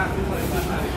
はい。